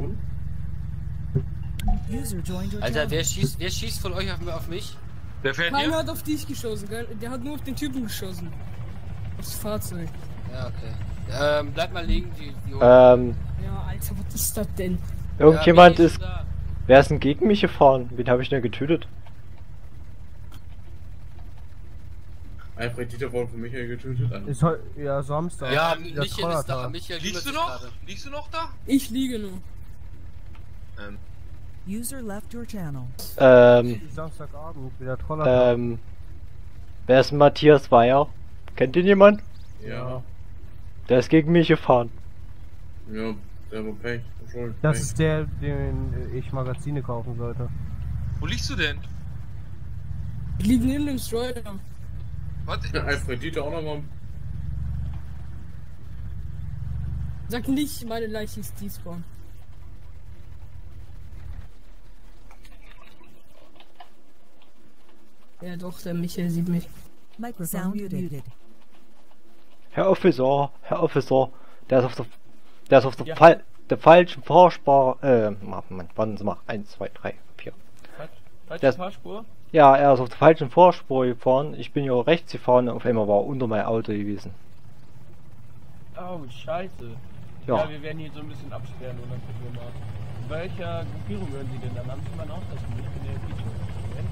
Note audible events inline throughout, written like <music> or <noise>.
Boden? Alter, wer schießt, wer schießt von euch auf, auf mich? Wer fährt Keiner hier? hat auf dich geschossen, gell? Der hat nur auf den Typen geschossen. Aufs Fahrzeug. Ja, okay. Ähm, bleib mal liegen, die, die Ähm, Ja, Alter, was ist das denn? irgendjemand Ja, ist. da. Wer ist denn gegen mich gefahren? Wen habe ich denn getötet? Alfred Dieter wurde von Michael getötet. Also. Ist heute, ja, Samstag. Ja, der Michael ist da. Michael Liegst du noch? gerade. Liegst du noch da? Ich liege nur. Ähm, User left your channel. Ähm, Samstagabend, wieder Trollertag. ähm. Wer ist Matthias Weyer? Kennt ihn jemand? Ja. Der ist gegen mich gefahren. Ja, der war Pech. Das ist der, den ich Magazine kaufen sollte. wo liegst du denn? Ich liege neben dem Strider. Warte, <laughs> Alfred Dieter auch nochmal. Sag nicht, meine Leiche ist Despawn. Ja doch, der Michael sieht mich. Microphone Sound muted. Herr Officer, Herr Officer, der ist auf der, der ist auf der, Fal der falschen Fahrspur, äh, Mann, warten Sie mal, 1, 2, 3, 4. Falsche Das- Fahrspur? Ja, er ist auf der falschen Fahrspur gefahren, ich bin ja rechts gefahren und auf einmal war er unter mein Auto gewesen. Oh, scheiße. Ja. Ja. wir werden hier so ein bisschen absperren und dann gucken wir mal. Welcher Gruppierung gehören Sie denn? Dann haben Sie mal ausrüsten. Ich bin der Feature. Moment.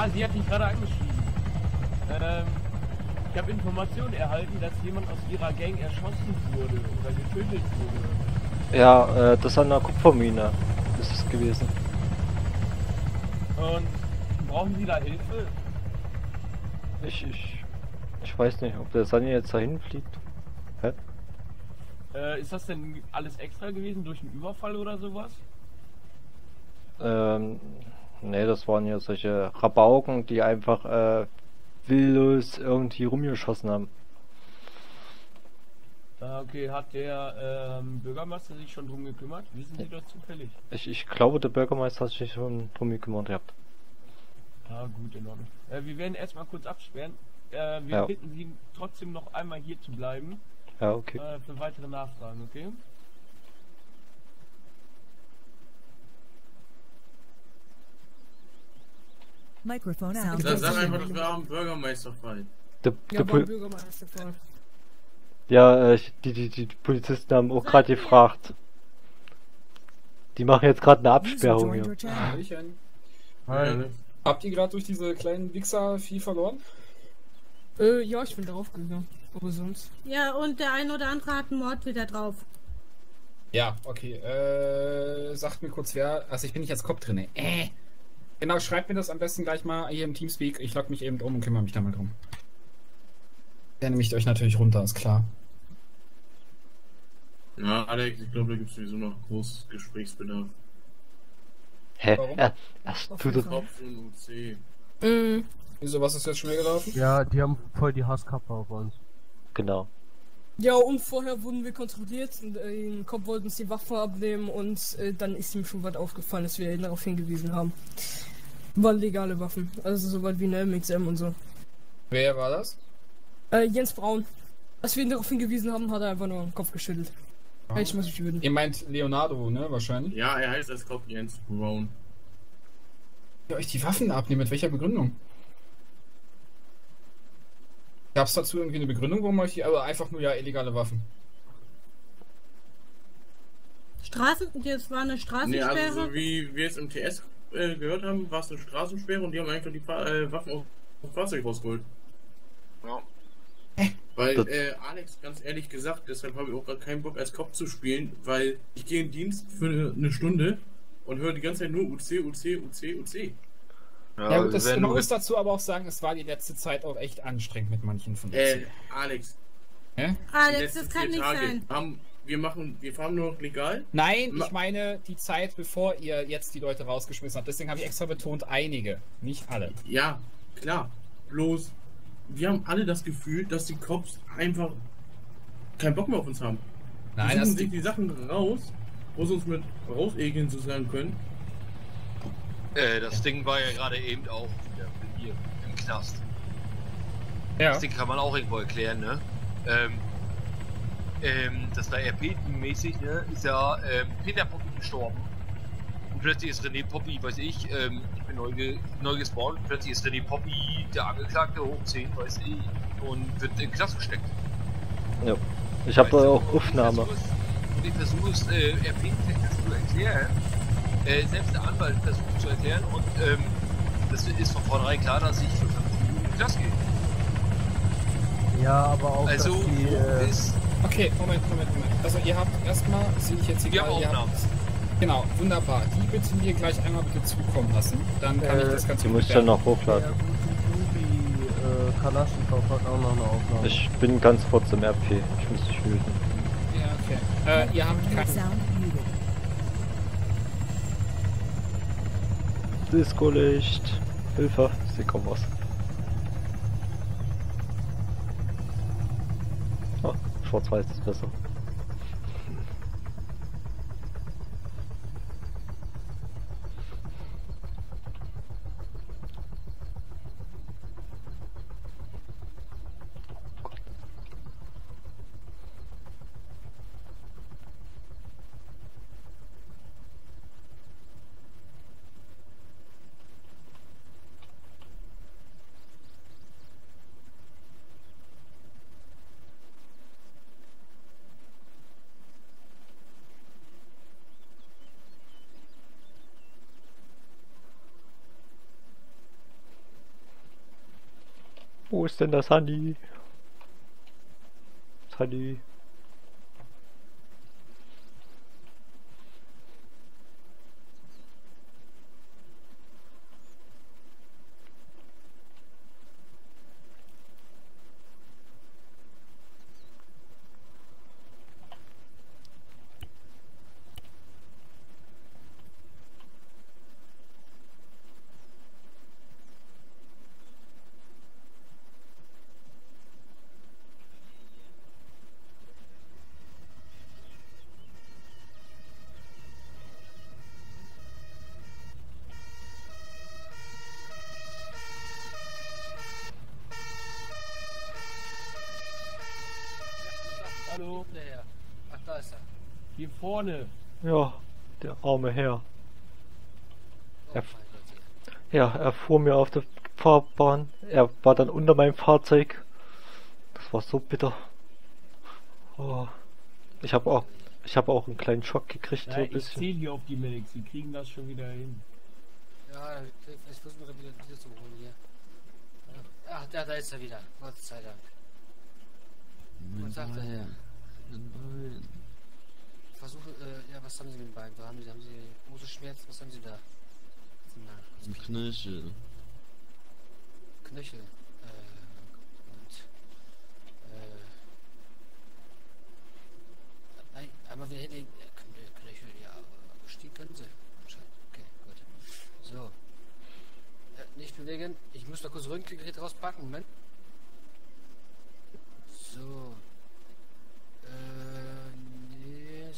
Ah, sie hat mich gerade angeschrieben. Ähm, ich habe Informationen erhalten, dass jemand aus ihrer Gang erschossen wurde oder getötet wurde. Ja, äh, das an der Kupfermine ist es gewesen. Und brauchen Sie da Hilfe? Ich, ich, ich weiß nicht, ob der Sunny jetzt dahin fliegt. Hä? Äh, ist das denn alles extra gewesen durch einen Überfall oder sowas? Ähm, nee, das waren ja solche Rabauken, die einfach, äh, willlos irgendwie rumgeschossen haben. Ah, okay, hat der ähm, Bürgermeister sich schon drum gekümmert? Wissen Sie das zufällig? Ich, ich glaube, der Bürgermeister hat sich schon drum gekümmert gehabt. Ah, gut, in Ordnung. Äh, wir werden erstmal kurz absperren. Äh, wir Ja. bitten Sie trotzdem noch einmal hier zu bleiben Ja, okay. äh, für weitere Nachfragen, okay? Microphone out. Sag, sag einfach, das war ein Bürgermeisterfall. Der, Ja, der Bürgermeisterfall. ja, äh, die, die, die Polizisten haben auch gerade gefragt. Die machen jetzt gerade eine Absperrung hier. Ja, ne? Habt ihr gerade durch diese kleinen Wichser viel verloren? Äh, ja, ich bin darauf gegangen. Aber sonst. Ja, und der ein oder andere hat einen Mord wieder drauf. Ja, okay. Äh, sagt mir kurz wer. Also ich bin nicht als Kopf drin. Äh. Genau, schreibt mir das am besten gleich mal hier im Teamspeak. Ich log mich eben drum und kümmere mich da mal drum. Der nehme ich euch natürlich runter, ist klar. Ja, Alex, ich glaube, da gibt es sowieso noch groß Gesprächsbedarf. Hä? Warum? Erst tut er, Kopf und UC. Mhm. Wieso, was ist jetzt schon wieder gelaufen? Ja, die haben voll die Hasskappe auf uns. genau. Ja, und vorher wurden wir kontrolliert und äh, im Kopf wollten uns die Waffen abnehmen und äh, dann ist ihm schon was aufgefallen, dass wir ihn darauf hingewiesen haben. Waren legale Waffen, also soweit wie eine MXM und so. Wer war das? Äh, Jens Braun. Als wir ihn darauf hingewiesen haben, hat er einfach nur den Kopf geschüttelt. Kann ich muss ich würden. Ihr meint Leonardo, ne? Wahrscheinlich. Ja, er heißt als Kopf Jens Brown. Ihr euch die Waffen abnehmen, mit welcher Begründung? Gab es dazu irgendwie eine Begründung, warum euch die, aber einfach nur ja illegale Waffen? Straßen, das war eine Nee, Straßensperre. also so wie wir es im TS äh, gehört haben, war es eine Straßensperre und die haben einfach die Fa äh, Waffen aus dem Fahrzeug rausgeholt. Ja. Weil, äh, Alex, ganz ehrlich gesagt, deshalb habe ich auch gerade keinen Bock als Kopf zu spielen, weil ich gehe in Dienst für eine Stunde und höre die ganze Zeit nur UC, UC, UC, UC. Ja, gut, wir das, man muss dazu aber auch sagen, es war die letzte Zeit auch echt anstrengend mit manchen von uns. Äh, Alex, Hä? Alex, das kann nicht Tage sein. Haben, wir machen, wir fahren nur noch legal. Nein, Ma- ich meine die Zeit, bevor ihr jetzt die Leute rausgeschmissen habt. Deswegen habe ich extra betont, einige, nicht alle. Ja, klar. Bloß, wir haben alle das Gefühl, dass die Cops einfach keinen Bock mehr auf uns haben. Nein, die das sich die Sachen raus, wo sie uns mit rausekeln sozusagen können. Äh, das Ding war ja gerade eben auch wieder hier im Knast. ja. Das Ding kann man auch irgendwo erklären, ne? Ähm, ähm, das war RP-mäßig, ne, ist ja ähm, Peter Poppy gestorben. Und plötzlich ist René Poppy, weiß ich, ähm, ich bin neu, ge neu gespawnt, plötzlich ist René Poppy der Angeklagte hoch 10, weiß ich, und wird in den Knast gesteckt. Ja. Ich habe da auch und Aufnahme. Ich versuche es, äh, RP-technisch zu erklären. Äh, selbst der Anwalt versucht es zu erklären und ähm, das ist von vornherein klar, dass ich für 50 Minuten in den Knast gehe. Ja, aber auch, Also, dass die, äh, ist Okay, Moment, Moment, Moment. Also ihr habt erstmal, sehe ich jetzt hier Wir gerade, ihr habt, Genau, wunderbar. Die bitte mir gleich einmal bitte zukommen lassen. Dann kann ich Äh, das Ganze Die muss ich dann noch hochladen. der Jubi, äh, Kalaschnikow hat auch noch eine Aufnahme. Ich bin ganz kurz im RP. Ich muss dich hüten. Ja, okay. Äh, ihr habt kein... Sound muted. Disco-Licht. Hilfe, sie kommen was. Ah, schwarz-weiß ist besser. Wo ist denn das Handy? Das Handy. Hallo, Der Herr. Ach, da ist er. Hier vorne. Ja, der arme Herr. Oh, Ja. er fuhr mir auf der Fahrbahn. Er war dann unter meinem Fahrzeug. Das war so bitter. Oh. Ich habe auch, ich habe auch einen kleinen Schock gekriegt, so Ja, ein ich bisschen. zähle hier auf die Medics, die kriegen das schon wieder hin. Ja, vielleicht versuchen wir wieder, wieder zu holen hier. Ach, da, da ist er wieder. Gott sei Dank. Was sagt er her? Versuche, äh, ja, was haben Sie mit dem Bein? Da haben Sie, haben Sie große Schmerzen? Was haben Sie da? Ein Knöchel. Knöchel. Äh, äh, nein, einmal wieder hinlegen. Knö- Knöchel, ja, aber Stieg können Sie. Okay, gut. So. Äh, nicht bewegen. Ich muss noch kurz Röntgengerät rauspacken. Moment. So. Äh, nee,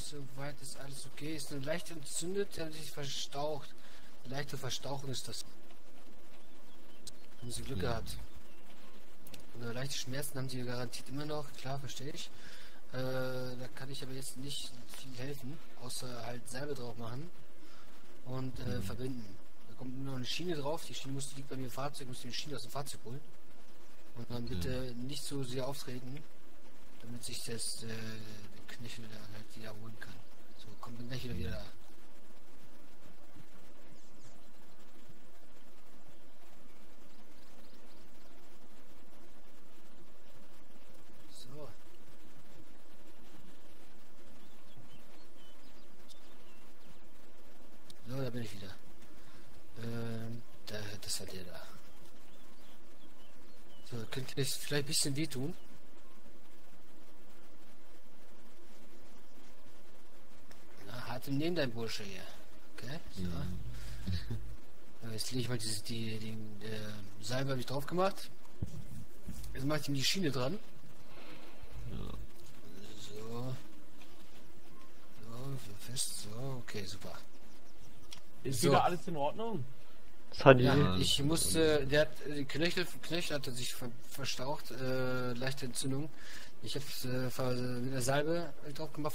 soweit ist alles okay. Ist eine leicht entzündet, der hat sich verstaucht. Leichte Verstauchung ist das. Haben Sie Glück gehabt. Oder leichte Schmerzen haben Sie garantiert immer noch, klar, verstehe ich. Äh, da kann ich aber jetzt nicht viel helfen, außer halt Salbe drauf machen und äh, verbinden. Da kommt nur noch eine Schiene drauf, die Schiene muss, liegt bei mir im Fahrzeug, muss die Schiene aus dem Fahrzeug holen. Und dann bitte nicht so sehr auftreten, damit sich das äh, Knöchel da halt wieder kann. Kommt dann gleich wieder wieder da. So. So, da bin ich wieder. Ähm, da, das war der da. So, könnte es vielleicht ein bisschen wehtun. Na, im Nehmen dein Bursche hier. Okay, so. Ja, Jetzt lege ich mal diese, die, die äh, Salbe habe ich drauf gemacht. Jetzt mache ich ihm die Schiene dran. So. So, fest. So, okay, super. Ist So. wieder alles in Ordnung? Das Handy. Ja, ich musste, der hat, äh, die Knöchel, Knöchel hatte sich ver, verstaucht, äh, leichte Entzündung. Ich habe äh, mit der Salbe drauf gemacht